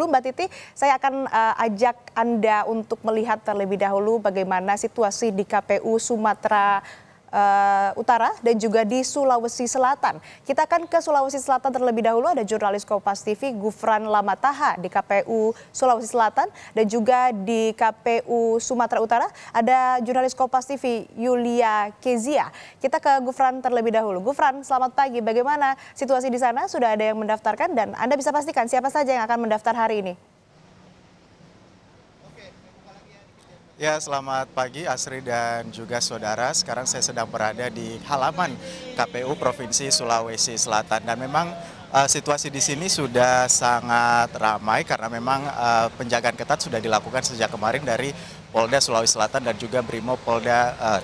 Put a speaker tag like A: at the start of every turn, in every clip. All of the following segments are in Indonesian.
A: dulu Mbak Titi, saya akan uh, ajak Anda untuk melihat terlebih dahulu bagaimana situasi di KPU Sumatera uh, Utara dan juga di Sulawesi Selatan. Kita akan ke Sulawesi Selatan terlebih dahulu ada jurnalis Kompas TV Gufran Lamataha di KPU Sulawesi Selatan dan juga di KPU Sumatera Utara ada jurnalis Kompas TV Yulia Kezia. Kita ke Gufran terlebih dahulu. Gufran, selamat pagi. Bagaimana situasi di sana? Sudah ada yang mendaftarkan dan Anda bisa pastikan siapa saja yang akan mendaftar hari ini?
B: Ya, selamat pagi Asri dan juga saudara. Sekarang saya sedang berada di halaman KPU Provinsi Sulawesi Selatan dan memang uh, situasi di sini sudah sangat ramai karena memang uh, penjagaan ketat sudah dilakukan sejak kemarin dari Polda Sulawesi Selatan dan juga Brimo Polda uh,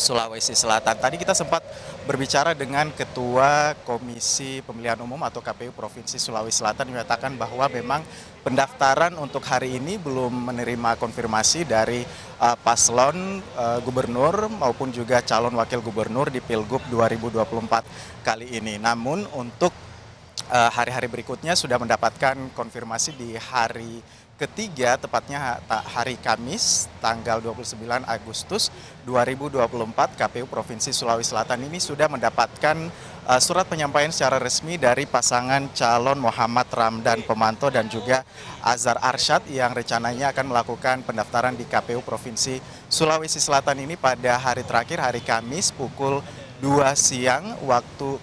B: Sulawesi Selatan. Tadi kita sempat berbicara dengan Ketua Komisi Pemilihan Umum atau KPU Provinsi Sulawesi Selatan menyatakan bahwa memang pendaftaran untuk hari ini belum menerima konfirmasi dari uh, paslon uh, gubernur maupun juga calon wakil gubernur di Pilgub 2024 kali ini. Namun untuk uh, hari-hari berikutnya sudah mendapatkan konfirmasi di hari ketiga tepatnya hari Kamis tanggal 29 Agustus 2024 KPU Provinsi Sulawesi Selatan ini sudah mendapatkan uh, surat penyampaian secara resmi dari pasangan calon Muhammad Ramdan Pemanto dan juga Azhar Arsyad yang rencananya akan melakukan pendaftaran di KPU Provinsi Sulawesi Selatan ini pada hari terakhir hari Kamis pukul 2 siang waktu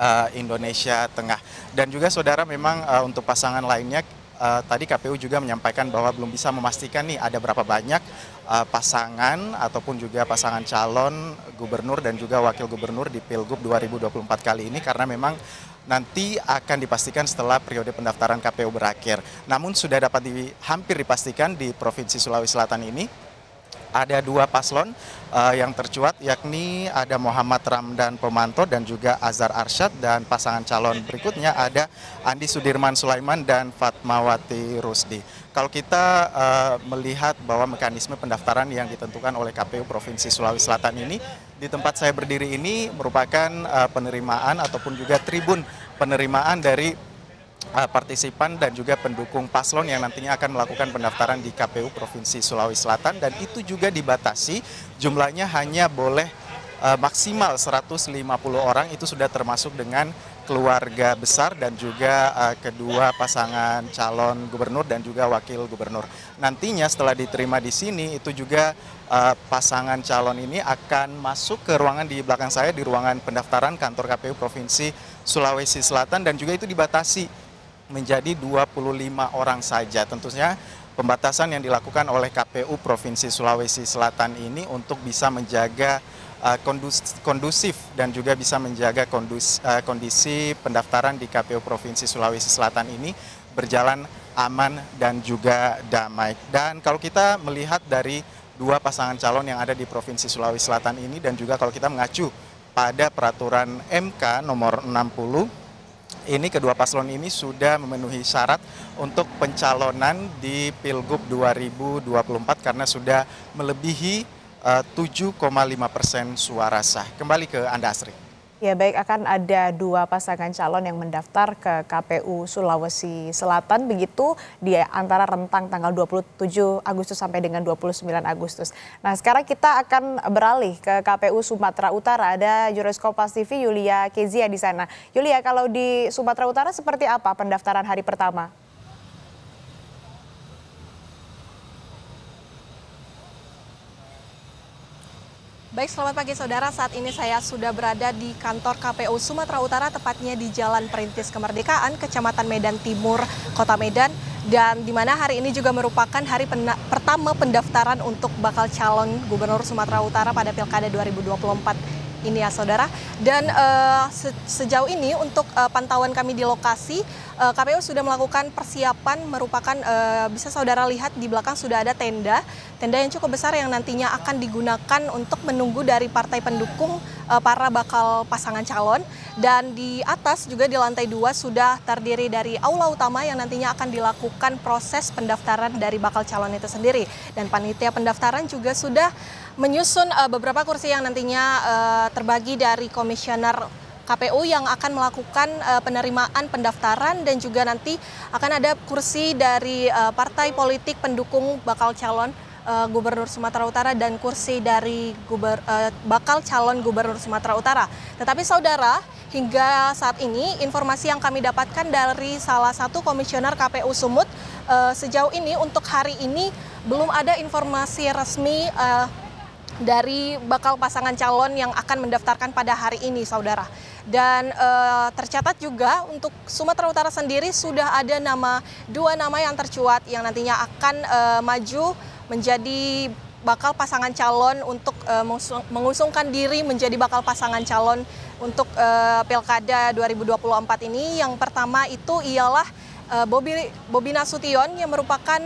B: uh, Indonesia Tengah. Dan juga saudara memang uh, untuk pasangan lainnya uh, tadi KPU juga menyampaikan bahwa belum bisa memastikan nih ada berapa banyak uh, pasangan ataupun juga pasangan calon gubernur dan juga wakil gubernur di Pilgub 2024 kali ini karena memang nanti akan dipastikan setelah periode pendaftaran KPU berakhir. Namun sudah dapat di, hampir dipastikan di Provinsi Sulawesi Selatan ini ada dua paslon uh, yang tercuat yakni ada Muhammad Ramdan Pemanto dan juga Azhar Arsyad dan pasangan calon berikutnya ada Andi Sudirman Sulaiman dan Fatmawati Rusdi. Kalau kita uh, melihat bahwa mekanisme pendaftaran yang ditentukan oleh KPU Provinsi Sulawesi Selatan ini di tempat saya berdiri ini merupakan uh, penerimaan ataupun juga tribun penerimaan dari uh, partisipan dan juga pendukung paslon yang nantinya akan melakukan pendaftaran di KPU Provinsi Sulawesi Selatan. Dan itu juga dibatasi jumlahnya hanya boleh uh, maksimal 150 orang. Itu sudah termasuk dengan keluarga besar dan juga uh, kedua pasangan calon gubernur dan juga wakil gubernur. Nantinya setelah diterima di sini itu juga uh, pasangan calon ini akan masuk ke ruangan di belakang saya di ruangan pendaftaran kantor KPU Provinsi Sulawesi Selatan. Dan juga itu dibatasi menjadi 25 orang saja. Tentunya pembatasan yang dilakukan oleh KPU Provinsi Sulawesi Selatan ini untuk bisa menjaga uh, kondusif dan juga bisa menjaga uh, kondisi pendaftaran di KPU Provinsi Sulawesi Selatan ini berjalan aman dan juga damai. Dan kalau kita melihat dari dua pasangan calon yang ada di Provinsi Sulawesi Selatan ini dan juga kalau kita mengacu pada peraturan MK nomor 60 ini kedua paslon ini sudah memenuhi syarat untuk pencalonan di Pilgub 2024 karena sudah melebihi eh, uh, 7,5 persen suara sah. Kembali ke Anda Asri.
A: Ya baik akan ada dua pasangan calon yang mendaftar ke KPU Sulawesi Selatan begitu di antara rentang tanggal 27 Agustus sampai dengan 29 Agustus. Nah sekarang kita akan beralih ke KPU Sumatera Utara. Ada jurnalis Kompas TV Yulia Kezia di sana. Yulia kalau di Sumatera Utara seperti apa pendaftaran hari pertama?
C: Baik, selamat pagi saudara. Saat ini saya sudah berada di kantor KPU Sumatera Utara, tepatnya di Jalan Perintis Kemerdekaan, Kecamatan Medan Timur, Kota Medan. Dan di mana hari ini juga merupakan hari pertama pendaftaran untuk bakal calon Gubernur Sumatera Utara pada Pilkada 2024 ini ya saudara. Dan uh, se sejauh ini untuk uh, pantauan kami di lokasi, uh, KPU sudah melakukan persiapan merupakan uh, bisa saudara lihat di belakang sudah ada tenda, tenda yang cukup besar yang nantinya akan digunakan untuk menunggu dari partai pendukung uh, para bakal pasangan calon. Dan di atas juga di lantai dua sudah terdiri dari aula utama yang nantinya akan dilakukan proses pendaftaran dari bakal calon itu sendiri. Dan panitia pendaftaran juga sudah menyusun beberapa kursi yang nantinya terbagi dari komisioner KPU yang akan melakukan uh, penerimaan pendaftaran dan juga nanti akan ada kursi dari uh, partai politik pendukung bakal calon uh, Gubernur Sumatera Utara dan kursi dari guber, uh, bakal calon Gubernur Sumatera Utara. Tetapi saudara, hingga saat ini informasi yang kami dapatkan dari salah satu komisioner KPU Sumut uh, sejauh ini untuk hari ini belum ada informasi resmi uh, dari bakal pasangan calon yang akan mendaftarkan pada hari ini, saudara. Dan e, tercatat juga untuk Sumatera Utara sendiri sudah ada nama dua nama yang tercuat yang nantinya akan e, maju menjadi bakal pasangan calon untuk uh, mengusungkan diri menjadi bakal pasangan calon untuk uh, Pilkada 2024 ini. Yang pertama itu ialah uh, Bobi Bobi Nasution yang merupakan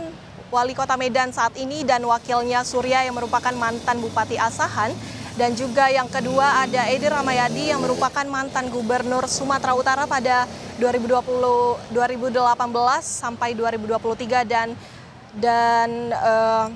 C: wali kota Medan saat ini dan wakilnya Surya yang merupakan mantan Bupati Asahan dan juga yang kedua ada Edi Ramayadi yang merupakan mantan gubernur Sumatera Utara pada 2020 2018 sampai 2023 dan dan uh,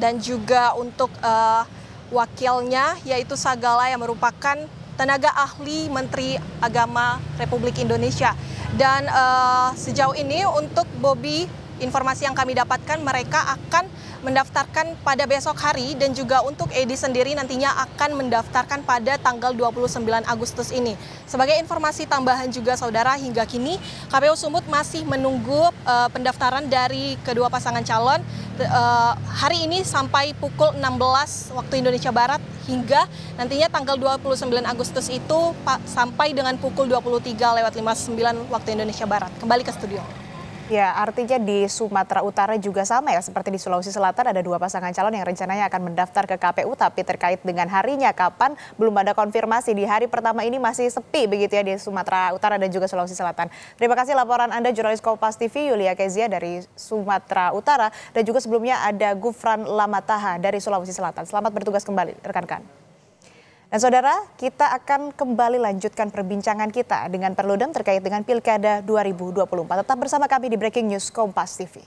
C: dan juga untuk uh, wakilnya yaitu Sagala yang merupakan tenaga ahli Menteri Agama Republik Indonesia. Dan uh, sejauh ini untuk Bobby informasi yang kami dapatkan mereka akan mendaftarkan pada besok hari dan juga untuk Edi sendiri nantinya akan mendaftarkan pada tanggal 29 Agustus ini. Sebagai informasi tambahan juga saudara hingga kini KPU Sumut masih menunggu uh, pendaftaran dari kedua pasangan calon uh, hari ini sampai pukul 16 waktu Indonesia Barat hingga nantinya tanggal 29 Agustus itu sampai dengan pukul 23 lewat 59 waktu Indonesia Barat. Kembali ke studio.
A: Ya, artinya di Sumatera Utara juga sama ya, seperti di Sulawesi Selatan ada dua pasangan calon yang rencananya akan mendaftar ke KPU, tapi terkait dengan harinya kapan belum ada konfirmasi. Di hari pertama ini masih sepi begitu ya di Sumatera Utara dan juga Sulawesi Selatan. Terima kasih laporan Anda jurnalis Kompas TV Yulia Kezia dari Sumatera Utara dan juga sebelumnya ada Gufran Lamataha dari Sulawesi Selatan. Selamat bertugas kembali rekan-rekan. Dan saudara, kita akan kembali lanjutkan perbincangan kita dengan Perludem terkait dengan Pilkada 2024. Tetap bersama kami di Breaking News Kompas TV.